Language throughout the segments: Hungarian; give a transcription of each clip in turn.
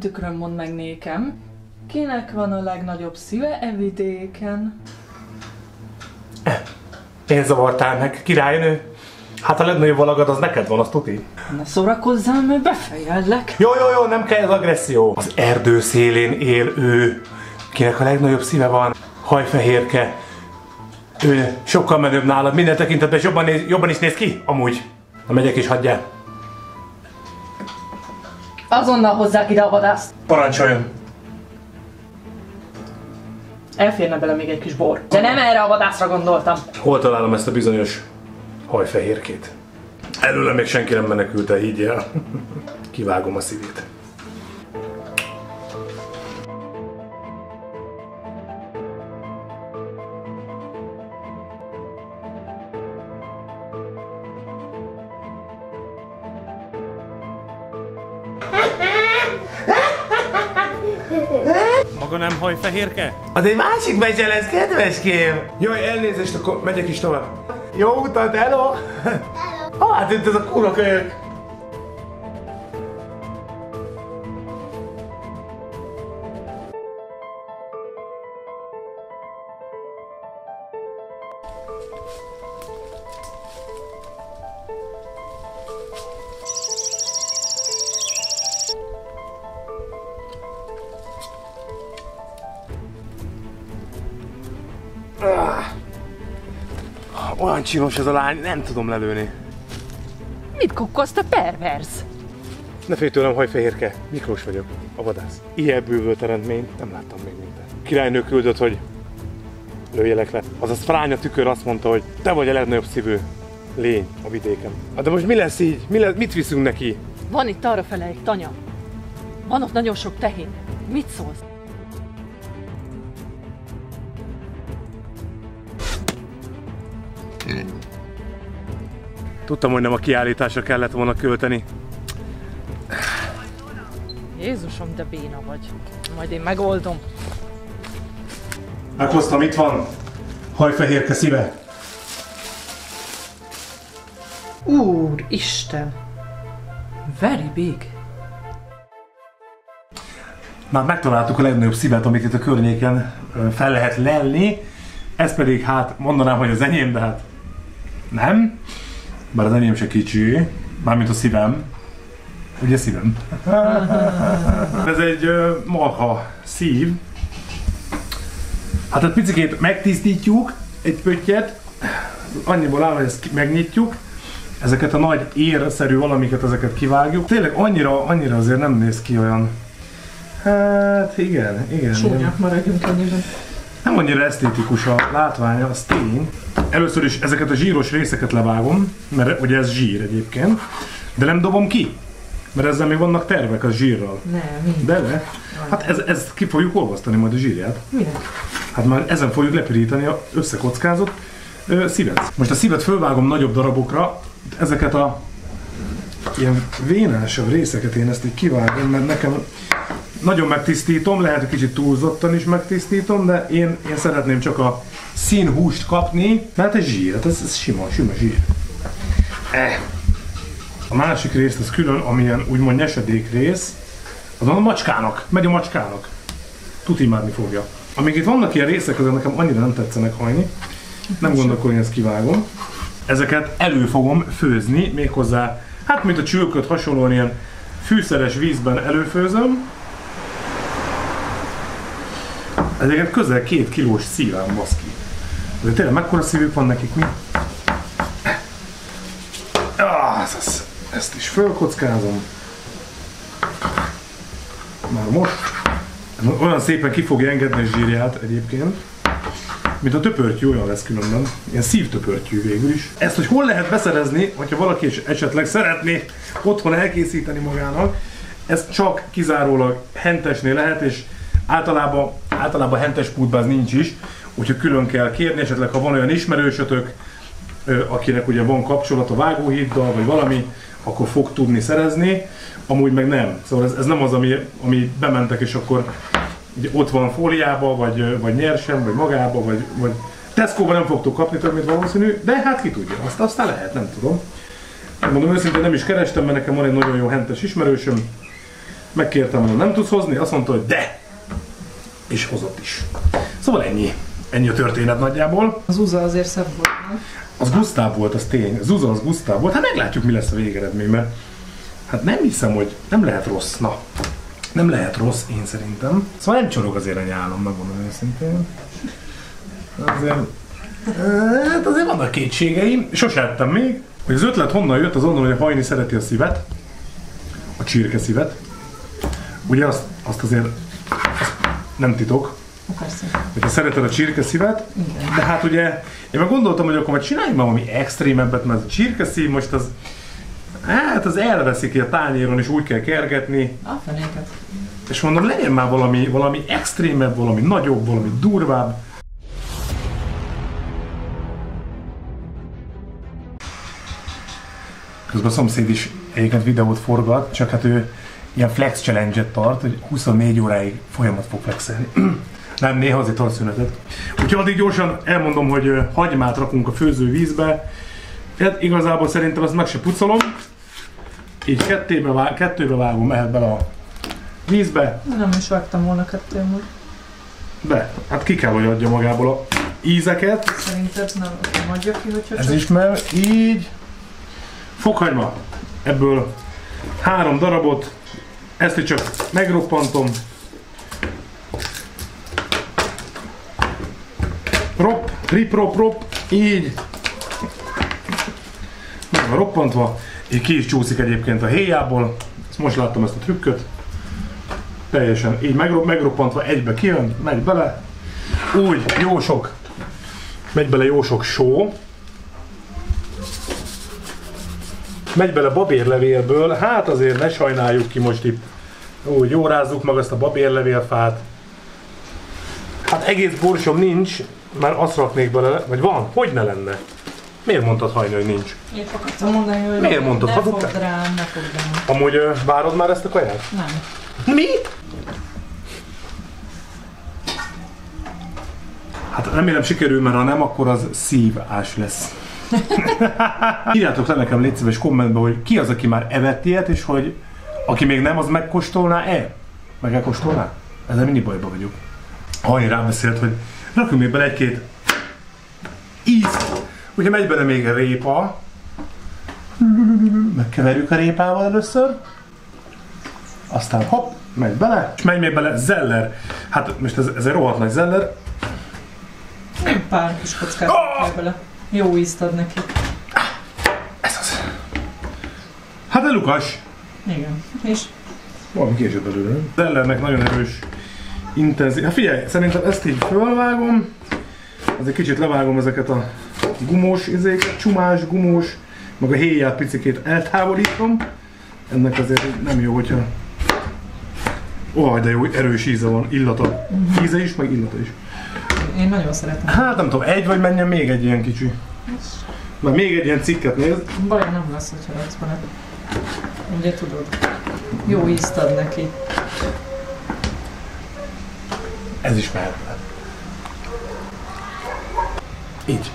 Tükröm, mondd meg nékem, kinek van a legnagyobb szíve e vidéken? Én zavartál meg, királynő. Hát a legnagyobb valagad az neked van, azt tuti. Ne szórakozzál, mert befejellek. Jó, jó, jó, nem kell ez agresszió. Az erdő szélén él ő, kinek a legnagyobb szíve van, hajfehérke. Ő sokkal menőbb nálad, minden tekintetben jobban, néz, jobban is néz ki, amúgy. Na megyek is, hagyjál. Azonnal hozzák ide a vadászt. Parancsoljon. Elférne bele még egy kis bor. De nem erre a vadászra gondoltam. Hol találom ezt a bizonyos hajfehérkét? Előle még senki nem menekült el, higgyel. Kivágom a szívét. Nem hajfehérke? Az egy másik mese lesz, kedveském! Jaj, elnézést, akkor megyek is tovább. Jó utat, hello! Hello! Hát itt ez a kurva kölyök. Olyan csinos ez a lány, nem tudom lelőni. Mit kukkolsz, te perverz? Ne félj tőlem, hajfehérke. Miklós vagyok, a vadász. Ilyen bűvölt eredményt nem láttam még minden. Királynő küldött, hogy lőjelek le. Azaz Fránya tükör azt mondta, hogy te vagy a legnagyobb szívű lény a vidéken. Hát de most mi lesz így? Mi lesz, mit viszünk neki? Van itt arra fele egy tanya. Van ott nagyon sok tehén. Mit szólsz? Tudtam, hogy nem a kiállításra kellett volna költeni. Jézusom, de béna vagy. Majd én megoldom. Meghoztam, itt van. Hajfehérke szíve. Úr, Isten! Very big. Már megtaláltuk a legnagyobb szívet, amit itt a környéken fel lehet lelni. Ez pedig, hát mondanám, hogy az enyém, de hát nem. Bár az enyém se kicsi, mármint a szívem. Ugye szívem? Ez egy marha szív. Hát egy picit megtisztítjuk egy pöttyet, annyiból áll, hogy ezt megnyitjuk, ezeket a nagy érszerű valamiket, ezeket kivágjuk. Tényleg annyira, annyira azért nem néz ki olyan Hát igen, igen. Csúnyak maradjunk annyiban. Nem annyira esztétikus a látványa, az tény. Először is ezeket a zsíros részeket levágom, mert ugye ez zsír egyébként, de nem dobom ki, mert ezzel még vannak tervek a zsírral. Nem? De le. Hát ez, ezt ki fogjuk olvasztani majd a zsírját. Minek? Hát már ezen fogjuk lepirítani a összekockázott ö, szívet. Most a szívet fölvágom nagyobb darabokra, ezeket a ilyen vénásabb részeket én ezt így kivágom, mert nekem nagyon megtisztítom, lehet, hogy kicsit túlzottan is megtisztítom, de én, én szeretném csak a színhúst kapni, mert ez zsír, hát ez, ez sima, sima zsír. Eh. A másik részt, az külön, amilyen úgymond nyesedék rész, az a macskának, megy a macskának. Tuti imádni fogja. Amíg itt vannak ilyen részek, azok nekem annyira nem tetszenek hajni. Nem gondolok, hogy ezt kivágom. Ezeket elő fogom főzni, méghozzá, hát mint a csülköt hasonlóan ilyen fűszeres vízben előfőzöm. Ezeket közel két kilós szívám baszki. De tényleg mekkora szívük van nekik, mi? Ah, ez. Ezt is fölkockázom. Már most. Olyan szépen ki fogja engedni a zsírját egyébként. Mint a töpörtyű olyan lesz különben. Ilyen szívtöpörtyű végül is. Ezt, hogy hol lehet beszerezni, hogyha valaki is esetleg szeretné otthon elkészíteni magának, ez csak kizárólag hentesnél lehet, és általában, általában hentes pultban ez nincs is, úgyhogy külön kell kérni, esetleg ha van olyan ismerősötök, akinek ugye van kapcsolat a vágóhíddal, vagy valami, akkor fog tudni szerezni, amúgy meg nem. Szóval ez, ez nem az, ami, ami bementek, és akkor ugye ott van fóliába, vagy, vagy nyersen, vagy magába, vagy, vagy Tesco-ban nem fogtok kapni több, mint valószínű, de hát ki tudja, azt aztán lehet, nem tudom. Mondom őszintén nem is kerestem, mert nekem van egy nagyon jó hentes ismerősöm, Megkértem, hogy nem tudsz hozni, azt mondta, hogy de! És hozott is. Szóval ennyi. Ennyi a történet nagyjából. Az uza azért szebb volt, nem? Az Gusztáv volt, az tény. Zuza az Gusztáv volt. Hát meglátjuk, mi lesz a végeredmény, mert hát nem hiszem, hogy nem lehet rossz. Na, nem lehet rossz, én szerintem. Szóval nem csorog azért a nyálom, megmondom őszintén. Azért, hát azért vannak kétségeim. Sose ettem még. Hogy az ötlet honnan jött, az onnan, hogy a hajni szereti a szívet. A csirke szívet. Ugye azt, azt azért nem titok, hogyha szereted a csirke szívet, Igen. de hát ugye, én meg gondoltam, hogy akkor majd csináljunk már valami extrémebbet, mert a csirkeszív most az, hát az elveszik ki a tányéron, és úgy kell kergetni, A fenéket. és mondom, legyen már valami, valami extrémebb, valami nagyobb, valami durvább. Közben a szomszéd is egyébként videót forgat, csak hát ő ilyen flex challenge-et tart, hogy 24 óráig folyamat fog flexelni. Nem, néha azért tart szünetet. Úgyhogy addig gyorsan elmondom, hogy hagymát rakunk a főző vízbe. Hát igazából szerintem ezt meg se pucolom. Így kettébe, vág, kettőbe vágom, mehet bele a vízbe, Nem is vágtam volna kettő múl. de hát ki kell, hogy adja magából a ízeket. Szerinted nem, nem adja ki, hogyha Ez csak... is mert így. Fokhagyma. Ebből három darabot. Ezt csak megroppantom. Rop, rip, rop. Így. Meg van roppantva. Így ki is csúszik egyébként a héjából. Ezt most láttam ezt a trükköt. Teljesen így megro- megroppantva egybe kijön, megy bele. Úgy, jó sok. Megy bele jó sok só. Megy bele babérlevélből, hát azért ne sajnáljuk ki most itt. Úgy, jó rázzuk meg azt a babérlevélfát. Hát egész borsom nincs, mert azt raknék bele, vagy van, hogy ne lenne? Miért mondtad hajni, hogy nincs? Én akartam mondani, hogy Miért mondtad? ne fogd rám, ne fogd rám. Amúgy ö, várod már ezt a kaját? Nem. Mi? Hát remélem sikerül, mert ha nem, akkor az szívás lesz. Írjátok le nekem légy szíves kommentbe, hogy ki az, aki már evett ilyet, és hogy aki még nem, az megkóstolná-e? Meg elkóstolná? Ezzel mindig bajba vagyok. Hajni rám beszélt, hogy rakjunk még bele egy-két ízt. Ugye megy bele még a répa. Megkeverjük a répával először aztán hopp, megy bele, és megy még bele zeller. Hát most ez, ez egy rohadt nagy zeller. Pár kis kockát kell bele. Jó ízt ad neki. Ez az. Hát de Lukas, Igen. És valami később belőle. nem? Zellernek nagyon erős, intenzív. Hát figyelj, szerintem ezt így fölvágom, az egy kicsit levágom ezeket a gumós izéket, csumás, gumós, meg a héját picikét eltávolítom. Ennek azért nem jó, hogyha Ó, de jó, erős íze van, illata. Íze is, meg illata is. Én nagyon szeretem. Hát nem tudom, egy vagy menjen még egy ilyen kicsi. Na még egy ilyen cikket nézd. Baj nem lesz, hogyha raksz bele. Ugye tudod. Jó ízt ad neki. Ez is mehet bele. Így.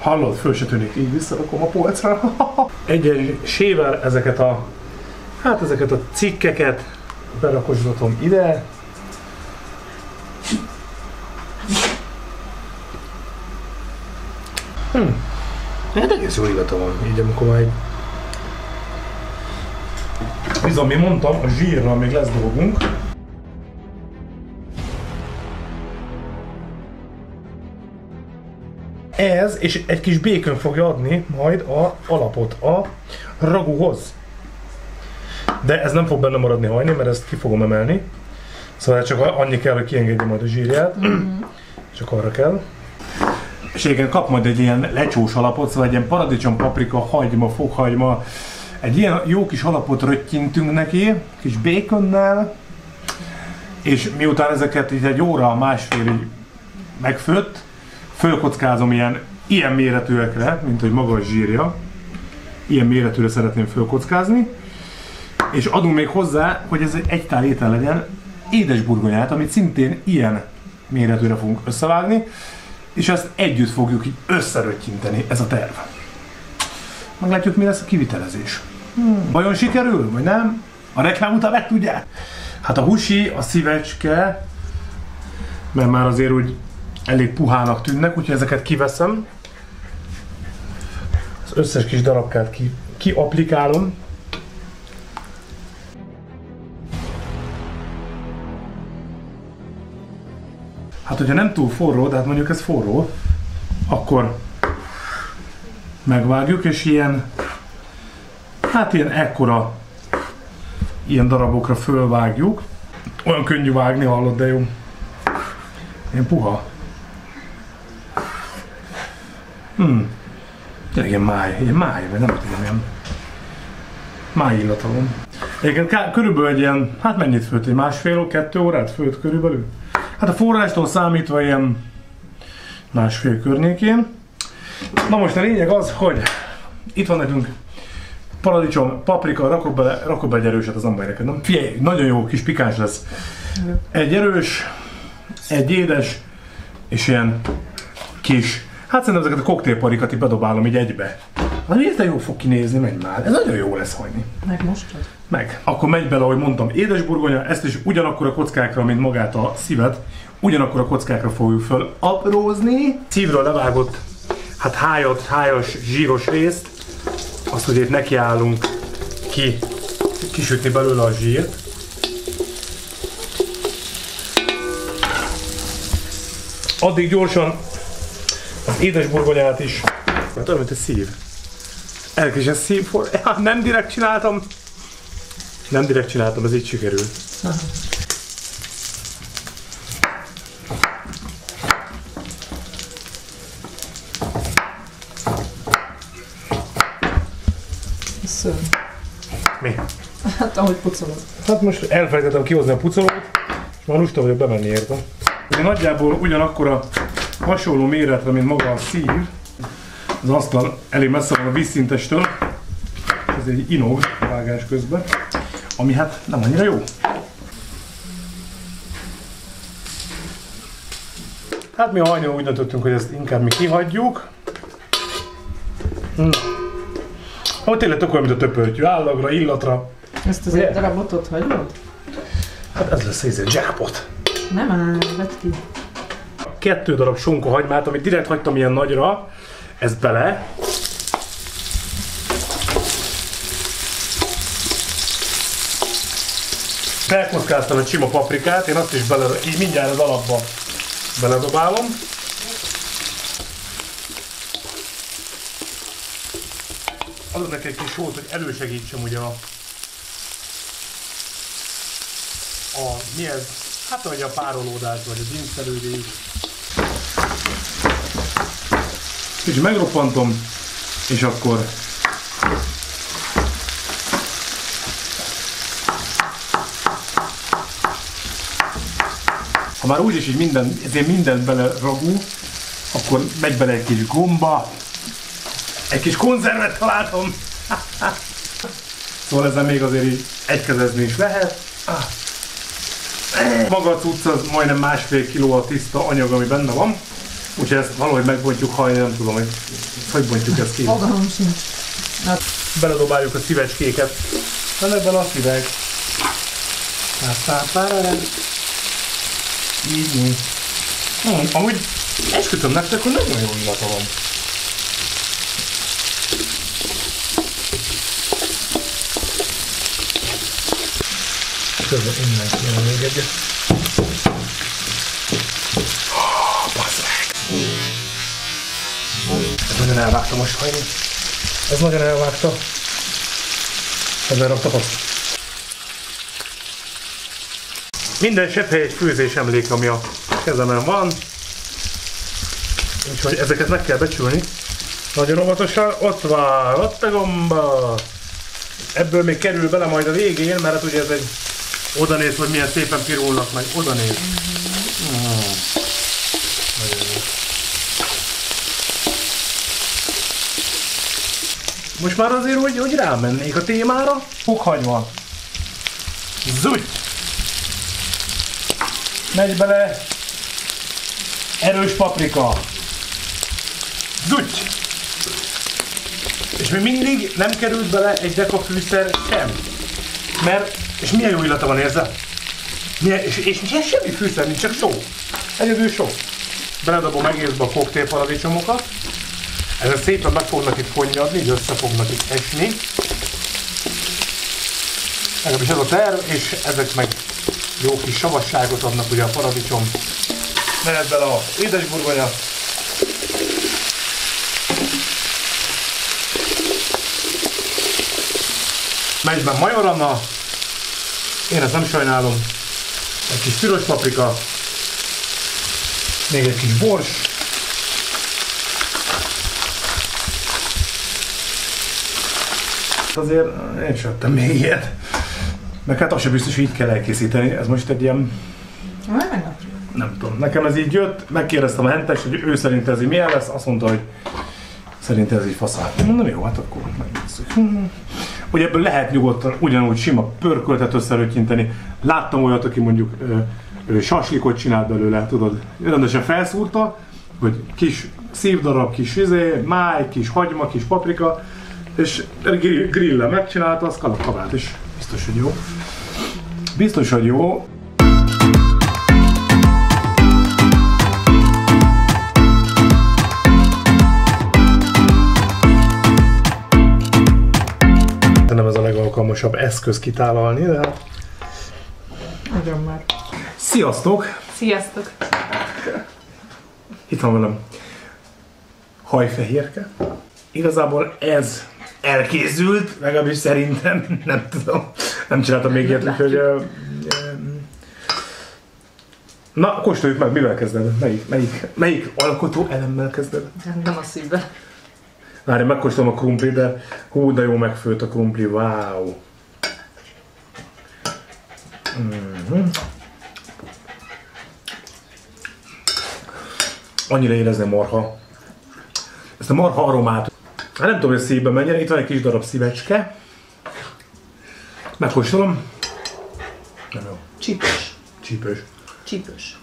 Hallod, föl se tűnik, így visszarakom a polcra. Egy-egy sével ezeket a, hát ezeket a cikkeket berakosgatom ide. Hm. Hát egész jó illata van, így amikor majd Bizony, mi mondtam, a zsírral még lesz dolgunk. Ez és egy kis békön fogja adni majd a alapot a ragúhoz. De ez nem fog benne maradni hajni, mert ezt ki fogom emelni. Szóval csak annyi kell, hogy kiengedje majd a zsírját. Csak arra kell. És igen, kap majd egy ilyen lecsós alapot, szóval egy ilyen paradicsom, paprika, hagyma, fokhagyma. Egy ilyen jó kis alapot röttyintünk neki, kis békonnál. És miután ezeket így egy óra, másfél így megfőtt, fölkockázom ilyen, ilyen méretűekre, mint hogy maga a zsírja. Ilyen méretűre szeretném fölkockázni. És adunk még hozzá, hogy ez egy egytál étel legyen, édesburgonyát, amit szintén ilyen méretűre fogunk összevágni, és ezt együtt fogjuk így összeröttyinteni, ez a terv. Meglátjuk, mi lesz a kivitelezés. Hmm. Vajon sikerül, vagy nem? A reklám után meg tudják? Hát a husi, a szívecske, mert már azért úgy elég puhának tűnnek, úgyhogy ezeket kiveszem. Az összes kis darabkát ki, kiaplikálom. Hát, hogyha nem túl forró, de hát mondjuk ez forró, akkor megvágjuk, és ilyen, hát ilyen ekkora ilyen darabokra fölvágjuk. Olyan könnyű vágni, hallod, de jó. Ilyen puha. Hmm. Tényleg ilyen máj, ilyen máj, vagy nem tudom, ilyen máj illata van. Egyébként körülbelül egy ilyen, hát mennyit főtt, egy másfél, kettő órát főtt körülbelül? Hát a forrástól számítva ilyen másfél környékén. Na most a lényeg az, hogy itt van nekünk paradicsom, paprika, rakok bele, rakok bele egy erőset az amber nem? Figyelj, nagyon jó kis pikáns lesz. Egy erős, egy édes, és ilyen kis, hát szerintem ezeket a koktélparikat így bedobálom így egybe. Na miért jó fog kinézni, menj már, ez nagyon jó lesz hagyni. Meg mostad? Meg. Akkor megy bele, ahogy mondtam, édes burgonya, ezt is ugyanakkor a kockákra, mint magát a szívet, ugyanakkor a kockákra fogjuk föl aprózni. Szívről levágott, hát hájat, hájas, zsíros részt, azt, hogy itt nekiállunk ki, kisütni belőle a zsírt. Addig gyorsan az édes burgonyát is, mert olyan, mint egy szív. Elkis ez szív, for... ja, nem direkt csináltam, nem direkt csináltam, ez így sikerült. Szörny. Mi? Hát ahogy pucolod. Hát most elfelejtettem kihozni a pucolót, és már lusta vagyok bemenni érte. Ugye nagyjából ugyanakkor a hasonló méretre, mint maga a szív, az asztal elég messze van a vízszintestől, ez egy inog vágás közben, ami hát nem annyira jó. Hát mi a hajnal úgy döntöttünk, hogy ezt inkább mi kihagyjuk. Hm. Ó, tényleg tök olyan, mint a töpöltyű, állagra, illatra. Ezt az egy darabot ott hagyod? Hát ez lesz ez jackpot. Nem áll, vedd ki. kettő darab sonka hagymát, amit direkt hagytam ilyen nagyra, ez bele. Felkockáztam egy sima paprikát, én azt is bele, így mindjárt az alapba beledobálom. Adok neki egy kis sót, hogy elősegítsem ugye a, a mi ez? Hát vagy a párolódás, vagy a dínszelődés. Kicsit megroppantom, és akkor ha már úgyis így minden, ezért mindent bele ragú, akkor megy bele egy kis gomba, egy kis konzervet találtam. szóval ezzel még azért így egykezezni is lehet. Maga a cucc az majdnem másfél kiló a tiszta anyag, ami benne van. Úgyhogy ezt valahogy megbontjuk hajni, nem tudom, hogy hogy bontjuk ezt ki. Fogalmam sincs. Beledobáljuk a szívecskéket. Vannak bele a. Pápápárárá. Így így. Hmm, amúgy esküszöm nektek, hogy nagyon jó illata van. Közben innen kéne még egyet. Nagyon elvágta most hajni. Ez nagyon elvágta. Ezzel rakta azt. Minden sepphelyes főzés emlék, ami a kezemen van. Úgyhogy ezeket meg kell becsülni. Nagyon óvatosan. Ott van, ott a gomba. Ebből még kerül bele majd a végén, mert hát ugye ez egy oda néz, hogy milyen szépen pirulnak meg. Oda néz. Mm. Nagyon jó. Most már azért, hogy, hogy rámennék a témára. Fokhagyma. Zúgy! Megy bele erős paprika. Zúgy! És még mindig nem került bele egy deka fűszer sem. Mert És milyen jó illata van érzed? Milyen, és, és, és semmi fűszer, nincs csak só. Egyedül só. Beledobom egészbe a koktélparadicsomokat. Ezek szépen meg fognak itt fonnyadni, így össze fognak itt esni. Legalábbis ez a terv, és ezek meg jó kis savasságot adnak ugye a paradicsom. Mehet bele a édesburgonya. Megy be majoranna. Én ezt nem sajnálom. Egy kis piros paprika. Még egy kis bors. Azért én sem ettem még ilyet. Meg hát az sem biztos, hogy így kell elkészíteni. Ez most egy ilyen, nem tudom, nekem ez így jött, megkérdeztem a hentes, hogy ő szerint ez így milyen lesz, azt mondta, hogy szerint ez így faszát. Mondom, jó, hát akkor megnézzük. Hogy ebből lehet nyugodtan ugyanúgy sima pörköltet összerötyinteni. Láttam olyat, aki mondjuk ö, ö, saslikot csinált belőle, tudod, rendesen felszúrta, hogy kis szívdarab, kis izé, máj, kis hagyma, kis paprika, és grill- grillel megcsinálta, az kalapkabát is. Biztos, hogy jó. Biztos, hogy jó. Nem ez a legalkalmasabb eszköz kitálalni, de hát... Már. Sziasztok! Sziasztok! Itt van velem hajfehérke. Igazából ez elkészült, legalábbis szerintem, nem tudom. Nem csináltam még ilyet, úgyhogy... ö, Na, kóstoljuk meg, mivel kezded? Melyik, melyik, melyik alkotó elemmel kezded? Nem a szívben. Várj, megkóstolom a krumpli, de hú, de jó megfőtt a krumpli, wow. Mhm. Annyira érezni marha. Ezt a marha aromát. Hát nem tudom, hogy a szívbe menjen. Itt van egy kis darab szívecske. Megkóstolom. Nem jó. Csípős. Csípős. Csípős.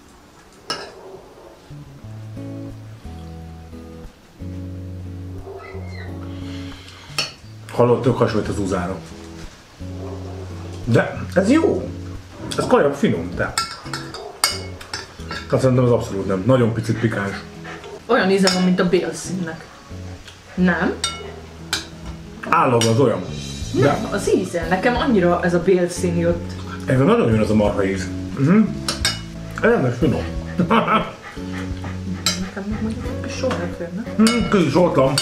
Hallott, tök hasonlít az uzára. De ez jó. Ez kajak finom, de. Hát szerintem ez abszolút nem. Nagyon picit pikáns. Olyan íze van, mint a bélszínnek. Nem? Állag az olyan. De Nem, az íze. Nekem annyira ez a bélszín jött. ebben nagyon jön az a marha íz. Uh-huh. Elmes finom. Nekem meg mondjuk egy kis sorra férne. Hmm, Kicsit sótlan.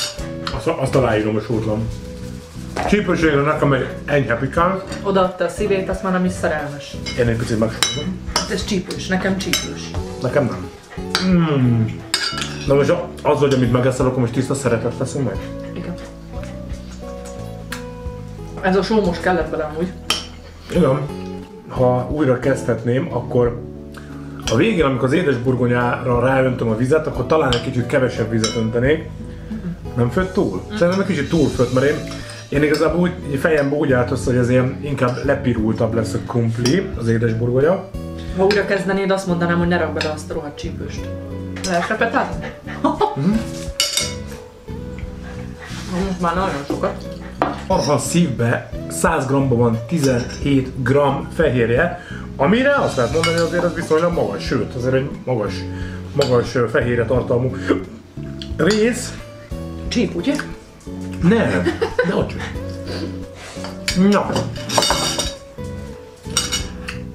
Azt, azt aláírom, hogy sótlan. Csípőségre nekem egy enyhe pikáns. Odaadta a szívét, azt már nem is szerelmes. Én egy picit megsótom. Hát ez csípős, nekem csípős. Nekem nem. Mm. Na most az, hogy amit megeszel, akkor most tiszta szeretet teszünk meg? Igen. Ez a só most kellett bele amúgy. Igen. Ha újra kezdhetném, akkor a végén, amikor az édesburgonyára ráöntöm a vizet, akkor talán egy kicsit kevesebb vizet öntenék. Nem főtt túl? Szerintem egy kicsit túl főtt, mert én, én igazából úgy, fejembe úgy állt össze, hogy az ilyen inkább lepirultabb lesz a krumpli, az édesburgonya. Ha újra kezdenéd, azt mondanám, hogy ne rakd bele azt a rohadt csípőst. Lehet repetálni? Most már nagyon sokat. Arra a szívbe 100 g-ban van 17 g fehérje, amire azt lehet mondani, hogy azért az viszonylag magas, sőt, azért egy magas, magas fehérje tartalmú rész. Csíp, ugye? Nem, de ott sem. Na.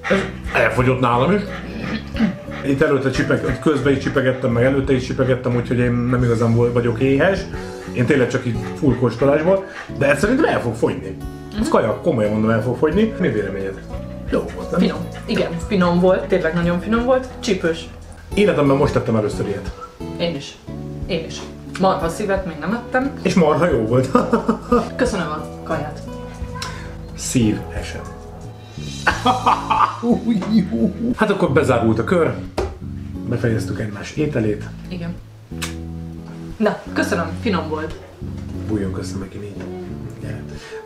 Ez elfogyott nálam is. Itt előtte csipeg, közben is csipegettem, meg előtte is csipegettem, úgyhogy én nem igazán vagyok éhes. Én tényleg csak így full kóstolás volt, de ez szerintem el fog fogyni. Ez kajak, komolyan mondom, el fog fogyni. Mi véleményed? Jó volt, nem? Finom. Igen, finom volt, tényleg nagyon finom volt. Csípős. Életemben most tettem először ilyet. Én is. Én is. Marha szívet még nem ettem. És marha jó volt. Köszönöm a kaját. Szív esem. hát akkor bezárult a kör. Befejeztük egymás ételét. Igen. Na, köszönöm, finom volt. Bújjunk össze megint így.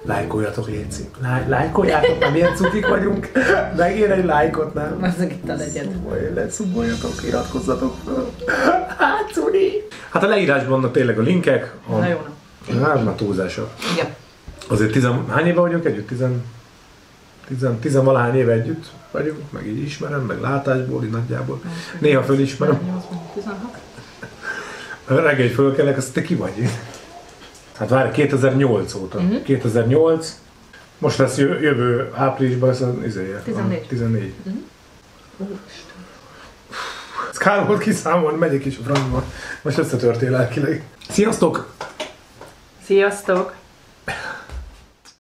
Lájkoljatok, Léci. Láj, lájkoljátok, mert milyen cukik vagyunk. Megér egy lájkot, nem? Ez itt a legyen. Szubbolj le, szubboljatok, iratkozzatok fel. Hát, Cuni! Hát a leírásban vannak tényleg a linkek. A... Na jó, na. Hát, már túlzása. Igen. Azért tizen... Hány éve vagyunk együtt? Tizen... tizen, tizenvalahány éve együtt vagyunk, meg így ismerem, meg látásból, így nagyjából. Néha fölismerem. 8, 16. Reggel fölkelek, azt te ki vagy? Hát várj, 2008 óta. Mhm. 2008, most lesz jö- jövő áprilisban, lesz az izéje. 14. 14. Úristen. Ez kár volt kiszámolni, megyek is a francba. Most összetörtél lelkileg. Sziasztok! Sziasztok!